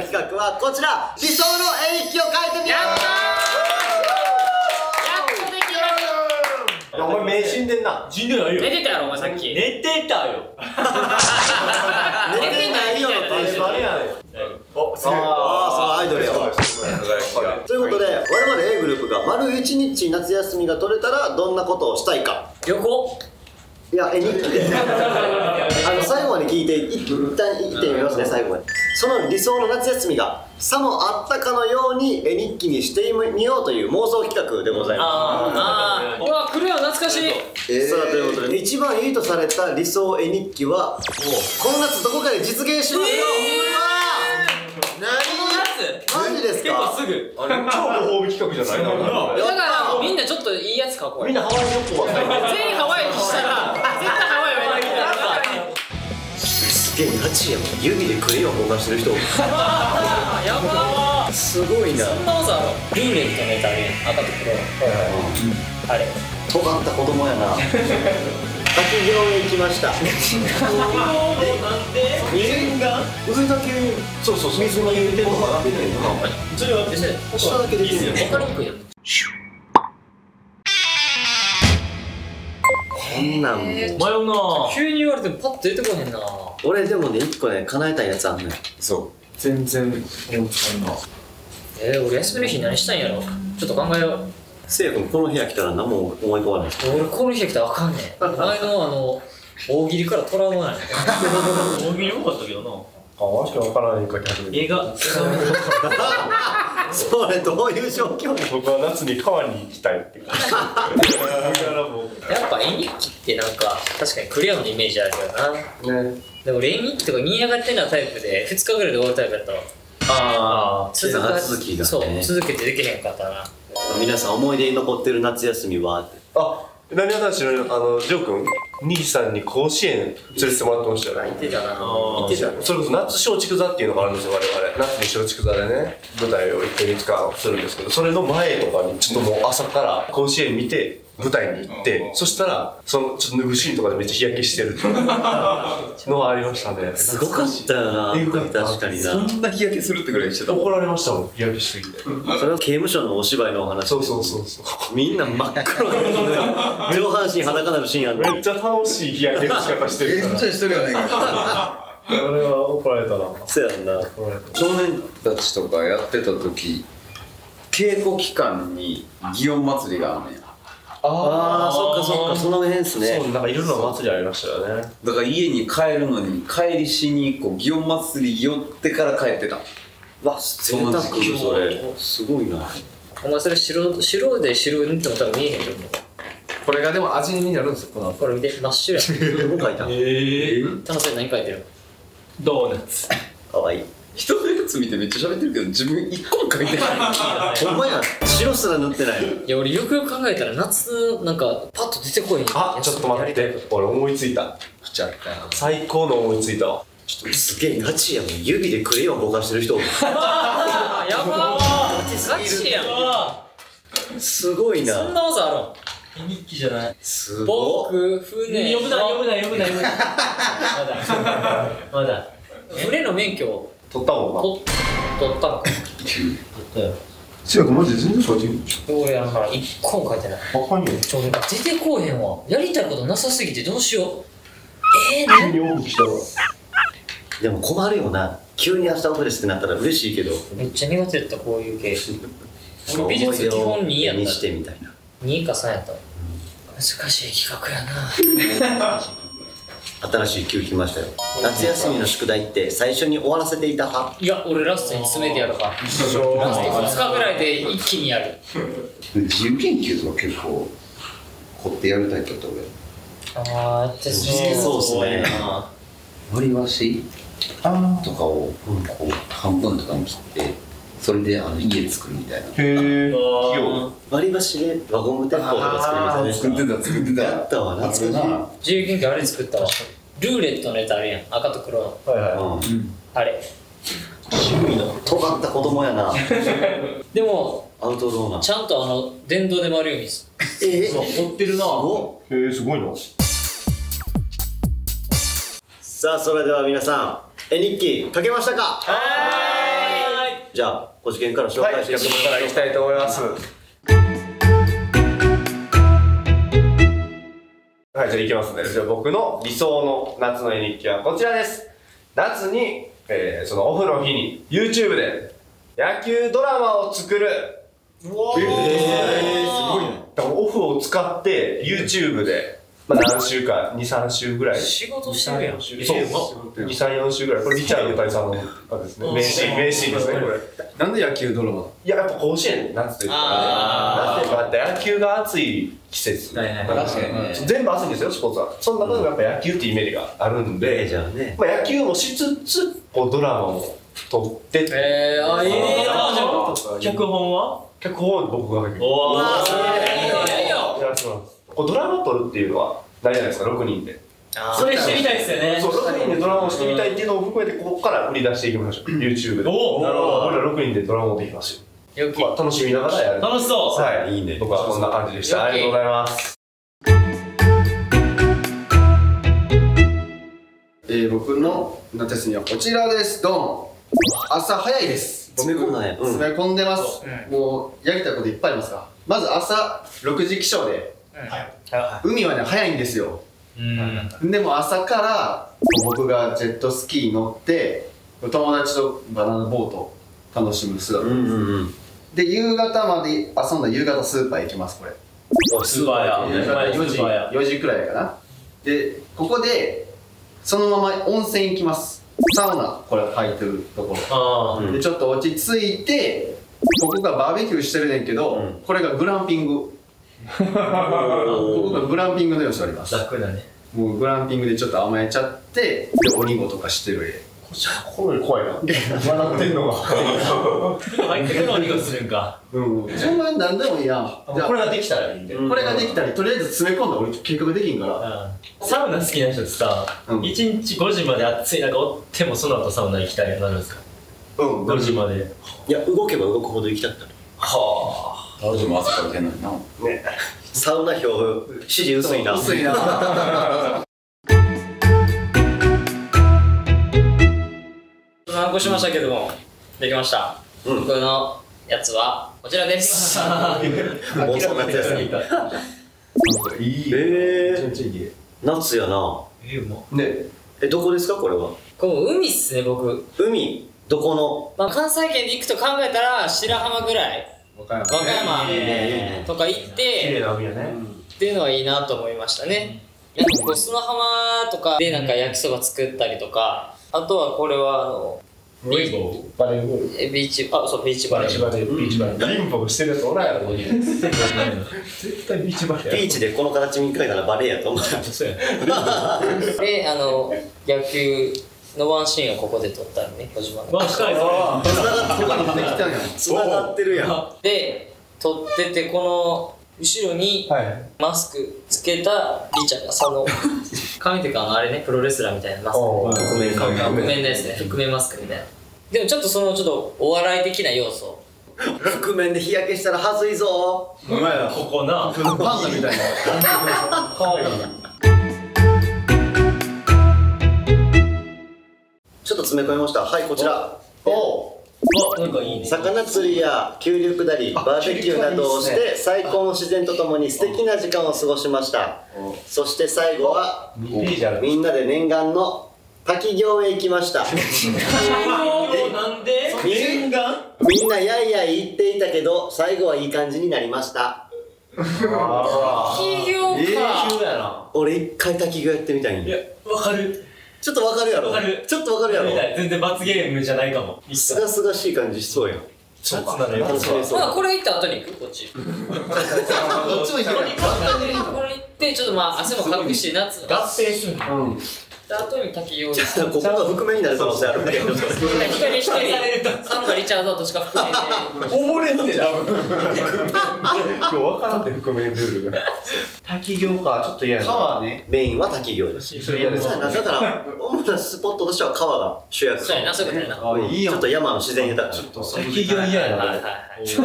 な企画はこちら。理想の絵日記を書いてみよう。お前目死んでんな。死んでないよ。寝てたやろお前さっき。寝てたよ。寝てないよ寝てないってあれやおすげえ。ああそのアイドルやわ。ということで我々 A グループが丸1日夏休みが取れたらどんなことをしたいか。旅行。いや絵日記で。あの最後まで聞いて一旦言ってみますね最後までその理想の夏休みがさもあったかのように絵日記にしてみようという妄想企画でございまあーあー。うわ来るよ懐かしい。すさあということで。一番いいとされた理想絵日記はこの夏どこかで実現しますよ、何？マジです結構かすぐ。あれ超ご褒美企画じゃないのだからみんなちょっといいやつ書こうよ。みんなハワイ旅行は全員ハワイにしたらげえガチやもん。指でクレヨン動かしてる人。あやばー。すごいな。そんな技あるルーレットのやつあるやん赤と黒あれ。尖った子供やな。滝行へ行きました。水が上だけそうそうそう。水が入れてるのかな？それは別に下だけできるよ分かりにくいやんんなんも。う迷うな。急に言われてもパッと出てこへんな。俺でもね一個ね叶えたいやつあんのよ。そう。全然思いつかんな。えー、俺休みの日何したんやろ。ちょっと考えよう。せいや君この部屋来たら何も思い浮かばない。俺この日来たらあかんねん。前のあの大喜利からトラウマなんや。大喜利良かったけどなあわしかわからないか逆に映画それどういう状況僕は夏に川に行きたいって やっぱ絵日記ってなんか確かにクレヨンのイメージあるよな。ね。でも俺絵日記とか見上がってなタイプで2日ぐらいで終わるタイプやったわあ手の続きがね。そう続けてできへんかったな。皆さん思い出に残ってる夏休みはっ何わ男子の？あのジョー君？兄さんに甲子園連れてもらってましたよね。言ってたな。ー。言ってたそれこそ夏松竹座っていうのがあるんですよ我々。夏に松竹座でね舞台を1ヶ月間するんですけどそれの前とかにちょっともう朝から甲子園見て舞台に行ってそしたらそのちょっと脱ぐシーンとかでめっちゃ日焼けしてる のはありましたね。すごかったよなえぐかった確かになそんな日焼けするってぐらいしてた怒られましたもん。日焼けしすぎてそれは刑務所のお芝居のお話。そうそうそうそう。みんな真っ黒で 上半身裸なるシーンある。めっちゃ楽しい日焼けの仕方してるから。めっちゃしてるよねそれは怒られたな。そうやんな少年たちとかやってた時稽古期間に祇園祭りがあんねんああそっかそっか。その辺っすね。そうなんかいろんな祭りありましたよね。だから家に帰るのに帰りしにこう祇園祭り寄ってから帰ってた。わ贅沢。それ。すごいな。お前それ白白で白塗っても多分見えへんと思う。これがでも味になるんですよこのこれ見て真っ白や どこ書いたええ楽しみ何書いてる？ドーナツ。かわいい人のやつ見てめっちゃ喋ってるけど自分一個も書いてない。ほんまや。白すら塗ってない。いや俺よくよく考えたら夏なんかパッと出てこいあちょっと待って。俺思いついた。来ちゃった。よ最高の思いついた。わすげえガチやもん。指でクレヨン動かしてる人。やばーガチやん。すごいそんなな技あるん？日記じゃない。すごっ。僕船。読むな読むな読むな読むな。まだ。まだ。船の免許を取ったもんな。取取ったの。だよ強くマジで全然書いてる俺だから一個も書いてない。わかんよちょなんか出てこうへんわ。やりたいことなさすぎてどうしよう。えー、な急に多く来たわでも困るよな。急に明日オフですってなったら嬉しいけど。めっちゃ苦手だったこういう系。俺美術基本2やっにたしてみたいな。2か3やった。難しい企画やな 新しい球来ましたよ。夏休みの宿題って最初に終わらせていた派？いや俺ラストに詰めてやるからラスト2日ぐらいで一気にやる。自由研究とか結構凝ってやりたいけど俺ああやってそうっすね。割り箸？とかをこう半分とかに切ってそれであの家作るみたいな。へえ割り箸で輪ゴム鉄砲とか作りませんでしたた作ってやったわ懐かしい自由研究あれ作ったわ。ルーレットのやつあるやん。赤と黒の。はいはうん。あれ。尖った子供やな。でもアウトローな。ちゃんとあの電動で回るようにす。ええ凝ってるな。へえすごいな。さあそれでは皆さん絵日記書けましたか？はじゃあ小次元から紹はい、介していじゃあ僕からいきたいと思います。はい、じゃあいきますね。じゃあ僕の理想の夏の絵日記はこちらです。夏に、えー、そのオフの日に YouTube で野球ドラマを作る。えー、すごいね。オフを使って YouTube で、まあ、何週か、2、3週ぐらい。仕事してるやん。そう、2、3、4週ぐらい。これリチャード大さんのあれですね。名シー。ン、名シーンですね、これ。なんで野球ドラマいや、やっぱ甲子園、夏というか、夏というか、やっぱ野球が暑い季節。確かにね全部暑いんですよ、スポーツは。その中でもやっぱ野球っていうイメージがあるんで、じゃあね。まあ、野球もしつつ、こうドラマを撮って、えー、あ、いいね。脚本は？脚本を僕が書きます。おわー、ーそれいいね。よ。やらせてもらいますこうドラマ撮るっていうのは、何じゃないですか、6人で。それしてみたいですよねそう、6人でドラマをしてみたいっていうのを含めて、ここから売り出していきましょう。YouTube で。おおなるほど俺ら6人でドラマをできますよ。よき。まあ、楽しみながらやる。楽しそうはい、いいね。僕はこんな感じでした。ありがとうございます。えー、僕の夏休みはこちらですどうも朝早いです詰め込んだねうん詰め込んでます、もうやりたいこといっぱいありますがまず朝6時起床で、海はね早いんですよ。うん。でも朝から僕がジェットスキー乗って友達とバナナボートを楽しむ姿、うんうんうん。で夕方まで遊んだら夕方スーパー行きますこれ。スーパーや。夕方4時スーパーや。4時くらいかな。でここでそのまま温泉行きます。サウナこれ入ってるところ。あうんでちょっと落ち着いてここがバーベキューしてるねんけど、うん。これがグランピングここがグランピングの様子あります。楽だね。もうグランピングでちょっと甘えちゃってで鬼ごとかしてる絵。これ怖いな。笑ってんのが。入ってくるのを濁するんか。うん。そんなんなんでもいいやん。じゃあこれができたらいいんで。これができたらとりあえず詰め込んだら俺結局できんから。サウナ好きな人ってさうん。1日5時まで暑い中おってもその後サウナ行きたいなるんですか？うん。5時まで。いや動けば動くほど行きたくなる。は彼女も朝から出んのにな。サウナ表指示薄いな。薄いな。参考しましたけども、できました。うん。僕のやつはこちらです。もうそんな夏休みいいえー。夏やな。ね。えどこですか？これは。これ海っすね、僕。海？どこの？まあ、関西圏で行くと考えたら白浜ぐらい、和歌山和歌山いいねいとか行って、な海やね。っていうのはいいなと思いましたね。なんかこう砂浜とかでなんか焼きそば作ったりとか、あとはこれはあの、ロイボーバレーボール。えビーチ、あ、そう、ビーチバレー。ビーチバレー、ビーチバレー。リンボしてるやつおらんやろ、ここに。絶対ビーチバレー。ビーチで この形に書いたらバレエやと思うそうやで、あの、野球のワンシーンをここで撮ったのね、小島の。わ近いですねつながってきたんやつながってるやんで、撮ってて、この後ろにはい。マスクつけたリチャがその、髪っていうかあのあれね、プロレスラーみたいなマスク。お覆面か覆面ですね、覆面マスクみたいな。でもちょっとそのちょっとお笑い的な要素。覆面で日焼けしたらはずいぞうまいなここなパンダみたいな ちょっと詰め込みました。はいこちら。おわなんかいいね。魚釣りや急流下りバーベキューなどをして最高の自然とともに素敵な時間を過ごしました。そして最後は2ページある。みんなで念願の滝行へ行きました。なんで？みんみんなやいやい言っていたけど最後はいい感じになりました。企業か。俺一回滝行やってみたいんいやでわかるちょっとわかるやろ。わかる。ちょっとわかるやろ。みたい。全然罰ゲームじゃないかも。すがすがしい感じしそうやんそうかならよ楽しめそうまあこれ行った後に行くこっち。こどっちもい。けるれ行ってちょっとまあ汗もかくし夏の。合併すんの。うん後に滝行。ここが覆面になる可能性あるけど。一人一人。サンガリチャードとしか含めて。溺れんね多分。今日わからんって覆面ルールが。滝行か、ちょっと嫌やな。川ねメインは滝行ですそれ嫌ですそうやなだから主なスポットとしては川が。主役そうやな、そういうことやな。ちょっと山の自然豊かな。企業嫌やな滝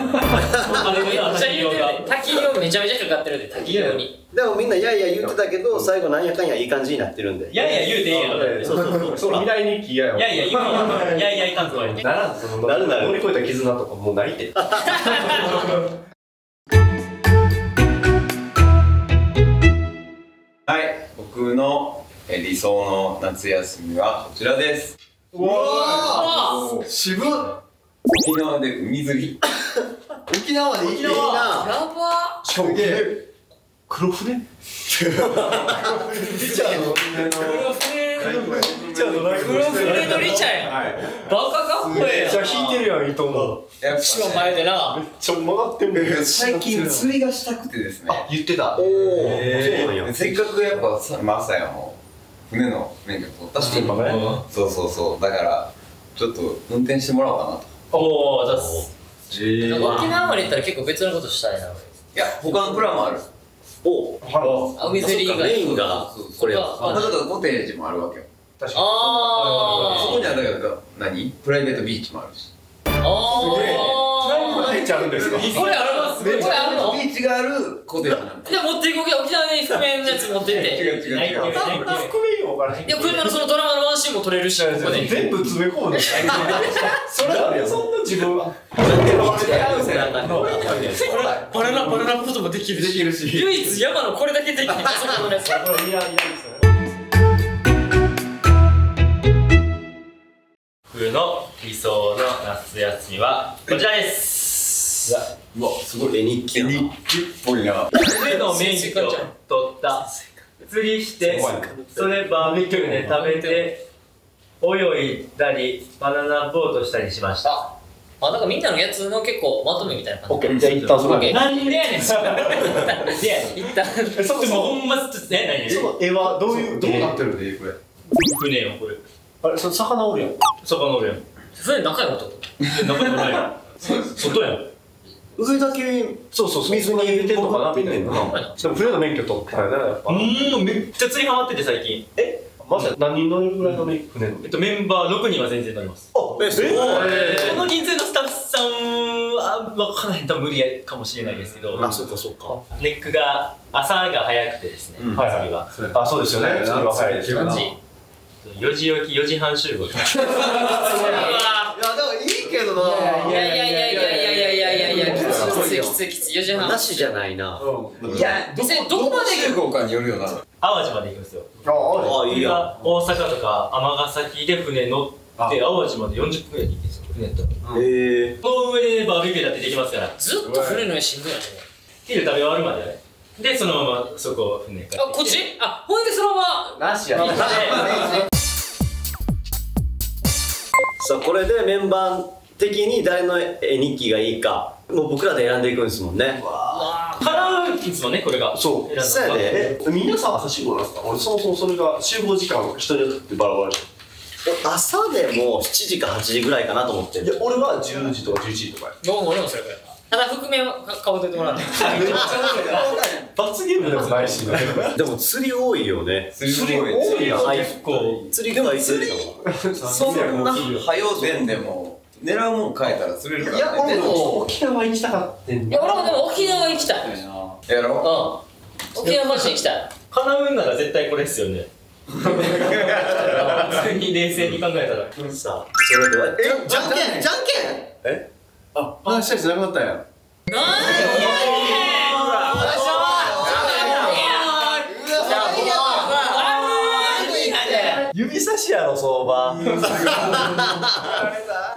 行めちゃめちゃかかってるで滝行に。でもみんなやいや言ってたけど最後なんやかんやいい感じになってるんで。いやいや言うてええやんそう。そうそう未来日記嫌よいやいや言うやんいやいやいかんとか言うてならんそのなる。なる。乗り越えた絆とかもうないってはい、僕のえ理想の夏休みはこちらです。渋っ沖縄で海釣り。沖縄でいいな。やば。しかも黒船？ピッチャーの黒船。じゃあドライブ黒船のリチャやんはいバカかっこええやん。じゃあ引いてるやんいいと思うやっぱ前でなちょ曲がっても最近釣りがしたくてですね。言ってた。おおせっかくやっぱさマサヤも船の免許取ったし、そうそうそう。だからちょっと運転してもらおうかなと。おお出す。沖縄まで行ったら結構別のことしたいな。俺いや他のプランもある。おあ海釣り以外メインがこれや。あまあちょっとコテージもあるわけよ。確かに。あそこにはだけど何？プライベートビーチもあるし。ああ入っちゃうんですか？これありますこれあるの？ビーチがあるコテージなんでじゃあ持っていこうけ沖縄に覆面のやつ持ってって。違う違う違う。含めようからいや車のそのドラマのワンシーンも撮れるしここで。全部詰め込むの。それあれそんな自分。はバナナバナナこともできるし。できるし。唯一山のこれだけできるあそこのやつこれいらんいらんですよ僕の理想の夏休みはこちらですうわすごい。絵日記やな。日記っぽいな。船の免許取った。釣りしてそれバーベキューで食べて泳いだりバナナボートしたりしました。あなんかみんなのやつの結構まとめみたいな感じ。OK じゃあ一旦そこオッケー。なんでやねん。で一旦えそでもほんまちょっとねその絵はどういう？どうなってるんでこれ？何船よこれ。あれその魚おるやん。そこ乗るやん。船仲良かったこと中にもないやん 外やん上だけそうそう。水に入れてんのかなみたいな。でも船の免許取ったよねうんめっちゃ釣りハマってて最近。えマジ？で何人乗るぐらいの船の、えっと、メンバー6人は全然乗ります。あえすごい。この人数のスタッフさんは分からへんと無理かもしれないですけど。あそうかそうか。ネックが朝が早くてですね、うん。は。いはい、あそうですよね。釣りは早いですから4時起き4時半集合。いやでもいいけどな。いやいやいやいやいや。きついきついきつい4時半なしじゃないな。いや別にどこまで行く？集合かによるよな。淡路まで行くんですよ。ああいいやが大阪とか尼崎で船乗って淡路まで40分ぐらいで行くんですよ。船と。へえ。その上でバーベキューだってできますから。ずっと船の上しんどいや昼食べ終わるまでねでそのままそこ船帰ってあこっち？あほんでそのまま。なしや行ってさあこれでメンバー的に誰の絵日記がいいかもう僕らで選んでいくんですもんね。叶うんですもんねこれが。そう。そうやでえ皆さん朝集合なんですか？俺そもそもそれが集合時間人によってバラバラ朝でも7時か8時ぐらいかなと思って。るいや俺は10時とか11時とかや。僕も俺もそれくらいただ覆面をかかぶっててもらって。罰ゲームでもないしね。でも釣り多いよね。釣り多いやんはい結構釣りが釣り。そんな早う出んでも狙うもん変えたら釣れるからいや俺ね。も。沖縄行きたかったんいや俺もでも沖縄行きたい。う？ん。やろ沖縄マジで行きたい。叶うんなら絶対これっすよね。普通に冷静に考えたら。さあ。それでは。えじゃんけんじゃんけん？え？あ話したりしなくなったんや指差しやろ相場。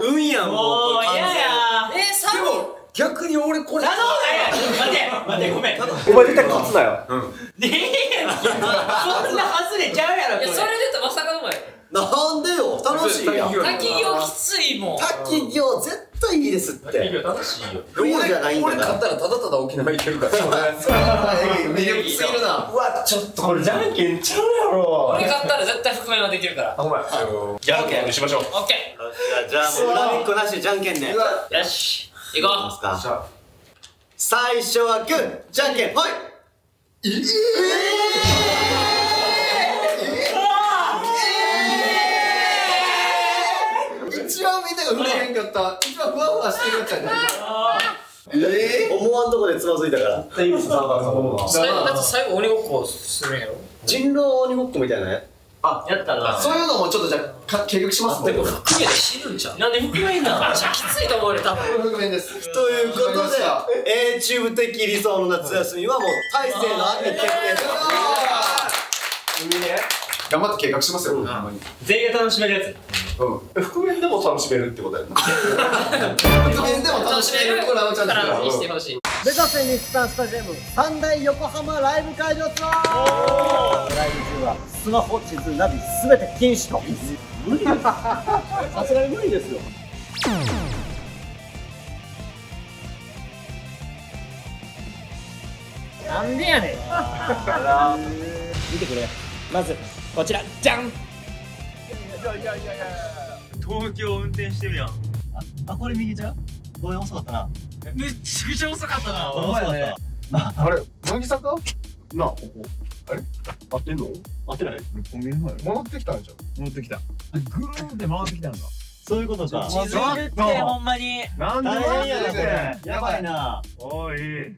運やんもう。これ完全えサボ逆に俺これ。待って待ってごめん。お前絶対勝つなよ。ねえそんな外れちゃうやろいやそれで言うとまさかうまいなんでよ？楽しいやん。滝行。きついもん。滝行絶対いいですって。授業楽しいよ。冬じゃないんだ俺から。勝ったらただただ沖縄行けるから。魅力すぎるな。うわちょっとこれじゃんけんちゃうやろ。俺勝ったら絶対覆面はできるから。あごめんじゃんけんにしましょう。オッケじゃあもう恨みっこなしじゃんけんね。よし行こますか？最初はグーじゃんけんはい。一番みかやった。一番ふわふわしてるやつやね。え思わんとこでつまずいたから。最後だって最後鬼ごっこするんやろ？人狼鬼ごっこみたいなね。やったな。そういうのもちょっとじゃあか計画しますね。これ含めて死ぬんちゃう？なんで覆面なめっちゃきついと思う俺多分覆面です。ということで A チューブ的理想の夏休みはもう大勢の案に決定頑張って計画しますよ。ほんまに。全員が楽しめるやつ覆面でも楽しめるってことやな覆面でも楽しめるこれはちゃんと。からにしてほしい。目指せ日産スタジアム三大横浜ライブ会場ツアー。ライブ中はスマホ地図ナビすべて禁止と。無理ですさすがに無理ですよ。なんでやねん。見てくれ。まずこちら。じゃんいやいやいや東京運転してるやんあこれ右ちゃうごめん遅かったなめっちゃくちゃ遅かったな遅かったあれ乃木坂なあここあれ合ってんの合ってないコンビニの戻ってきたんじゃん戻ってきたぐるーって回ってきたんだそういうことか地図ってほんまになんでやなこ回ってきたんやれやばいなおい